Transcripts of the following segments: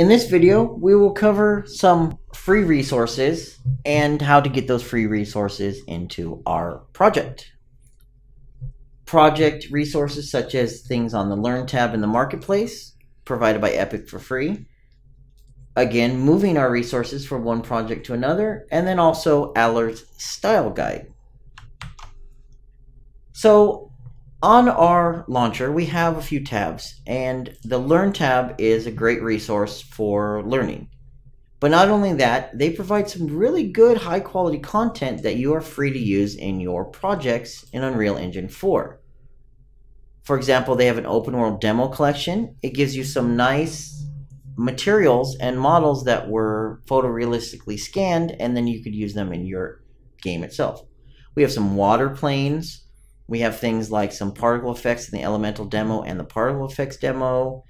In this video, we will cover some free resources and how to get those free resources into our project. Project resources such as things on the Learn tab in the Marketplace, provided by Epic for free. Again, moving our resources from one project to another, and then also Allar's Style Guide. So on our launcher, we have a few tabs, and the Learn tab is a great resource for learning. But not only that, they provide some really good high quality content that you are free to use in your projects in Unreal Engine 4. For example, they have an open world demo collection. It gives you some nice materials and models that were photorealistically scanned, and then you could use them in your game itself. We have some water planes, we have things like some particle effects in the elemental demo and the particle effects demo.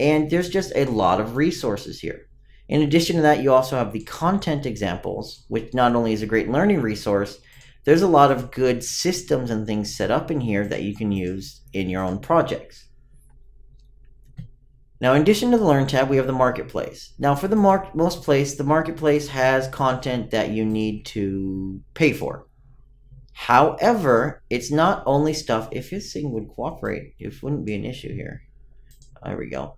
And there's just a lot of resources here. In addition to that, you also have the content examples, which not only is a great learning resource, there's a lot of good systems and things set up in here that you can use in your own projects. Now, in addition to the Learn tab, we have the Marketplace. Now, for the most place, the Marketplace has content that you need to pay for. However, it's not only stuff, if his thing would cooperate, it wouldn't be an issue here. There we go.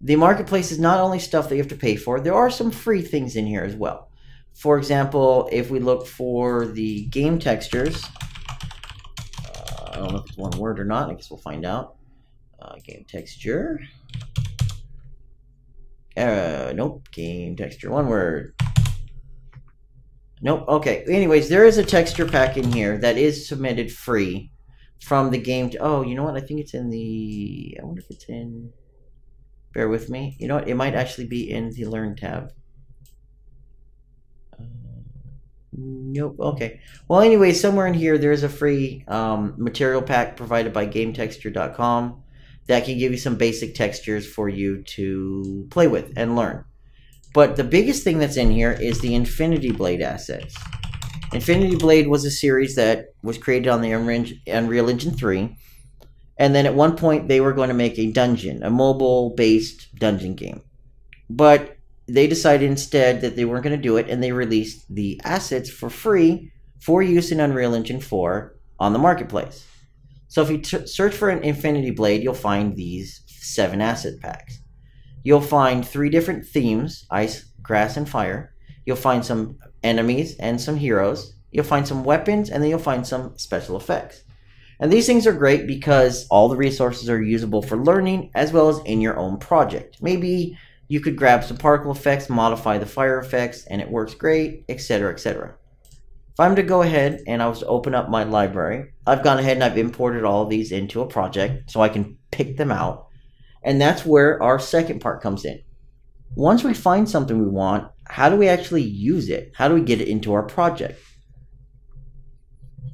The marketplace is not only stuff that you have to pay for, there are some free things in here as well. For example, if we look for the game textures, uh, I don't know if it's one word or not, I guess we'll find out. Uh, game texture. Uh, nope, game texture, one word. Nope. Okay. Anyways, there is a texture pack in here that is submitted free from the game. oh, you know what? I think it's in the. I wonder if it's in. Bear with me. You know what? It might actually be in the Learn tab. Uh, nope. Okay. Well, anyway, somewhere in here there is a free um, material pack provided by GameTexture.com that can give you some basic textures for you to play with and learn. But the biggest thing that's in here is the Infinity Blade assets. Infinity Blade was a series that was created on the Unreal Engine 3. And then at one point, they were going to make a dungeon, a mobile based dungeon game. But they decided instead that they weren't going to do it, and they released the assets for free for use in Unreal Engine 4 on the marketplace. So if you search for an Infinity Blade, you'll find these seven asset packs you'll find three different themes ice, grass, and fire. You'll find some enemies and some heroes. You'll find some weapons, and then you'll find some special effects. And these things are great because all the resources are usable for learning as well as in your own project. Maybe you could grab some particle effects, modify the fire effects, and it works great, etc., etc. If I'm to go ahead and I was to open up my library, I've gone ahead and I've imported all these into a project so I can pick them out. And that's where our second part comes in. Once we find something we want, how do we actually use it? How do we get it into our project?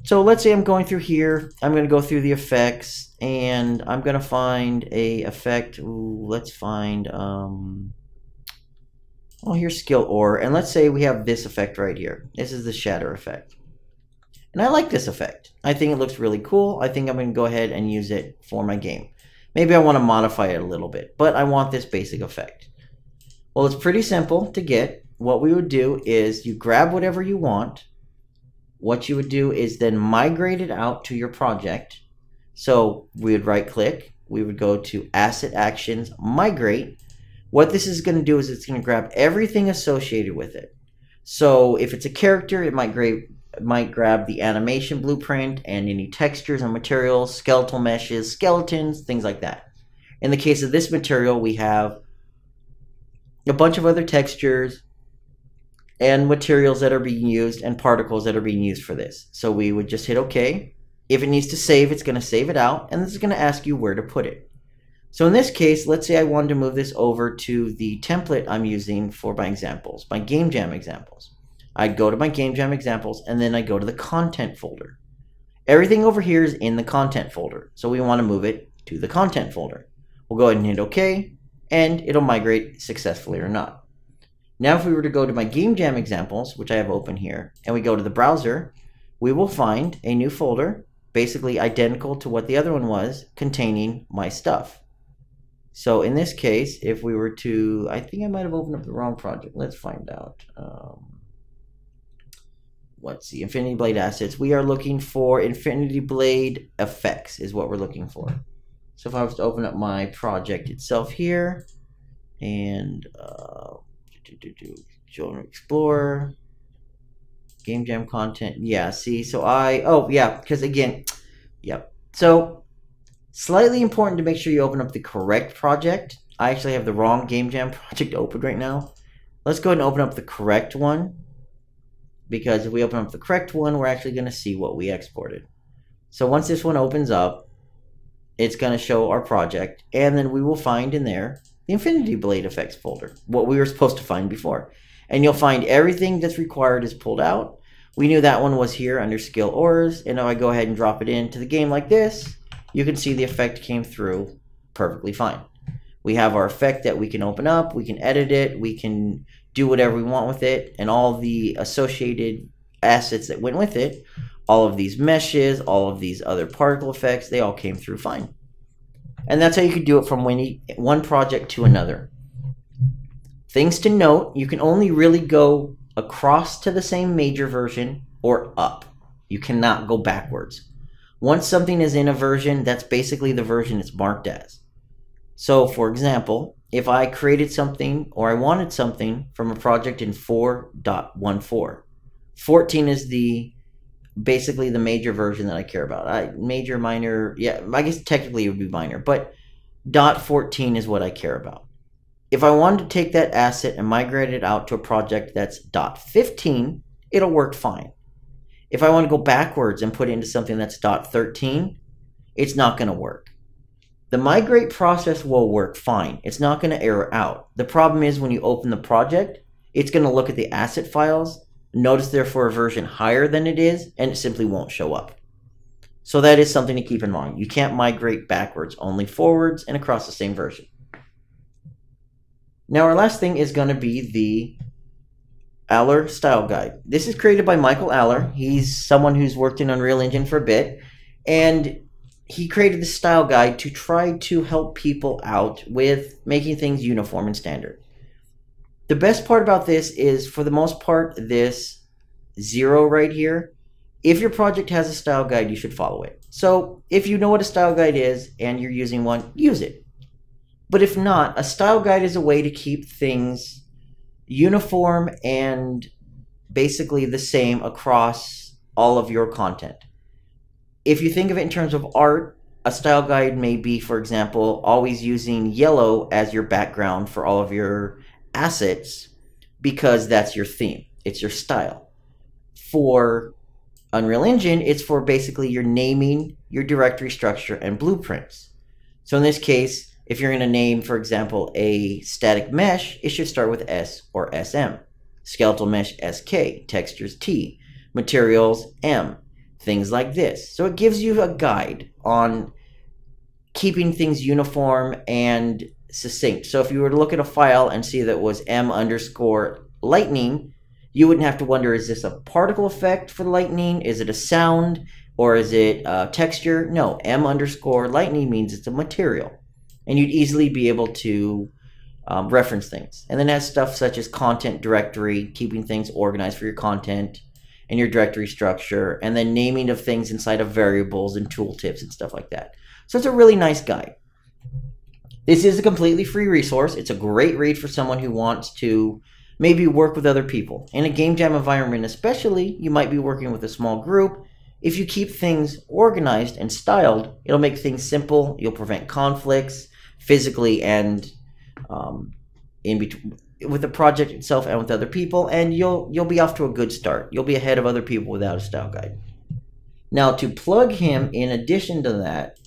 So let's say I'm going through here. I'm going to go through the effects and I'm going to find a effect. Ooh, let's find, um, oh, here's skill ore. And let's say we have this effect right here. This is the shatter effect. And I like this effect. I think it looks really cool. I think I'm going to go ahead and use it for my game. Maybe I want to modify it a little bit, but I want this basic effect. Well, it's pretty simple to get. What we would do is you grab whatever you want. What you would do is then migrate it out to your project. So we would right click, we would go to Asset Actions, Migrate. What this is going to do is it's going to grab everything associated with it. So if it's a character, it might might grab the animation blueprint and any textures and materials, skeletal meshes, skeletons, things like that. In the case of this material, we have a bunch of other textures and materials that are being used and particles that are being used for this. So we would just hit OK. If it needs to save, it's going to save it out, and this is going to ask you where to put it. So in this case, let's say I wanted to move this over to the template I'm using for my examples, my Game Jam examples. I'd go to my Game Jam examples, and then I go to the content folder. Everything over here is in the content folder, so we want to move it to the content folder. We'll go ahead and hit OK, and it'll migrate successfully or not. Now if we were to go to my Game Jam examples, which I have open here, and we go to the browser, we will find a new folder, basically identical to what the other one was, containing my stuff. So in this case, if we were to, I think I might have opened up the wrong project. Let's find out. Um, let's see, Infinity Blade assets. We are looking for Infinity Blade effects is what we're looking for. So if I was to open up my project itself here, and uh, do, do, do, Children Explorer, Game Jam content. Yeah, see, so I, oh yeah, because again, yep. So slightly important to make sure you open up the correct project. I actually have the wrong Game Jam project open right now. Let's go ahead and open up the correct one. Because if we open up the correct one, we're actually going to see what we exported. So once this one opens up, it's going to show our project, and then we will find in there the Infinity Blade Effects folder, what we were supposed to find before. And you'll find everything that's required is pulled out. We knew that one was here under Skill Ores, and now I go ahead and drop it into the game like this, you can see the effect came through perfectly fine. We have our effect that we can open up, we can edit it, we can do whatever we want with it, and all the associated assets that went with it all of these meshes, all of these other particle effects, they all came through fine. And that's how you could do it from one project to another. Things to note, you can only really go across to the same major version or up. You cannot go backwards. Once something is in a version, that's basically the version it's marked as. So, for example, if I created something or I wanted something from a project in 4.14, 14 is the basically the major version that I care about. I major, minor, yeah, I guess technically it would be minor, but dot 14 is what I care about. If I wanted to take that asset and migrate it out to a project that's dot 15, it'll work fine. If I want to go backwards and put it into something that's dot 13, it's not going to work. The migrate process will work fine. It's not going to error out. The problem is when you open the project, it's going to look at the asset files notice they're for a version higher than it is, and it simply won't show up. So that is something to keep in mind. You can't migrate backwards, only forwards and across the same version. Now our last thing is going to be the Allar Style Guide. This is created by Michael Allar. He's someone who's worked in Unreal Engine for a bit, and he created the style guide to try to help people out with making things uniform and standard. The best part about this is, for the most part, this zero right here, if your project has a style guide, you should follow it. So if you know what a style guide is and you're using one, use it. But if not, a style guide is a way to keep things uniform and basically the same across all of your content. If you think of it in terms of art, a style guide may be, for example, always using yellow as your background for all of your assets because that's your theme. It's your style. For Unreal Engine, it's for basically your naming, your directory structure, and blueprints. So in this case, if you're going to name, for example, a static mesh, it should start with S or SM. Skeletal mesh SK, textures T, materials M, things like this. So it gives you a guide on keeping things uniform and succinct. So if you were to look at a file and see that it was m underscore lightning, you wouldn't have to wonder, is this a particle effect for lightning? Is it a sound? Or is it a texture? No, m underscore lightning means it's a material. And you'd easily be able to um, reference things. And then has stuff such as content directory, keeping things organized for your content and your directory structure, and then naming of things inside of variables and tooltips and stuff like that. So it's a really nice guide. This is a completely free resource. It's a great read for someone who wants to maybe work with other people. In a game jam environment, especially, you might be working with a small group. If you keep things organized and styled, it'll make things simple. You'll prevent conflicts physically and um, in between with the project itself and with other people, and you'll you'll be off to a good start. You'll be ahead of other people without a style guide. Now, to plug him, in addition to that,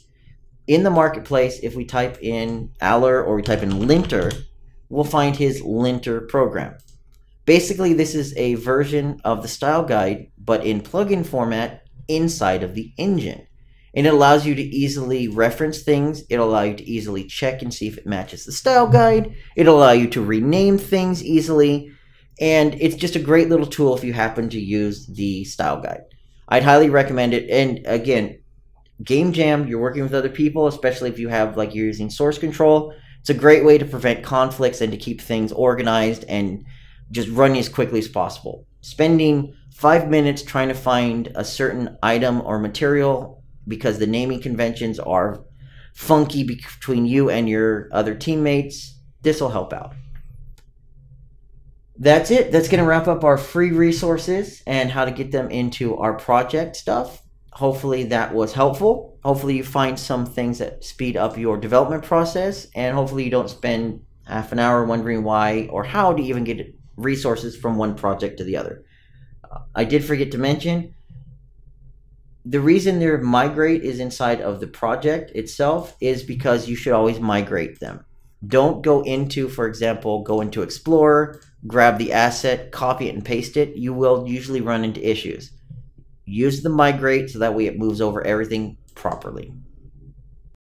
in the marketplace, if we type in Allar or we type in Linter, we'll find his Linter program. Basically, this is a version of the style guide, but in plugin format inside of the engine. And it allows you to easily reference things. It'll allow you to easily check and see if it matches the style guide. It'll allow you to rename things easily. And it's just a great little tool if you happen to use the style guide. I'd highly recommend it. And again, game jam, you're working with other people, especially if you have like you're using source control. It's a great way to prevent conflicts and to keep things organized and just running as quickly as possible. Spending five minutes trying to find a certain item or material because the naming conventions are funky between you and your other teammates, this will help out. That's it. That's going to wrap up our free resources and how to get them into our project stuff. Hopefully that was helpful. Hopefully you find some things that speed up your development process and hopefully you don't spend half an hour wondering why or how to even get resources from one project to the other. I did forget to mention the reason their migrate is inside of the project itself is because you should always migrate them. Don't go into, for example, go into Explorer, grab the asset, copy it, and paste it. You will usually run into issues. Use the migrate so that way it moves over everything properly.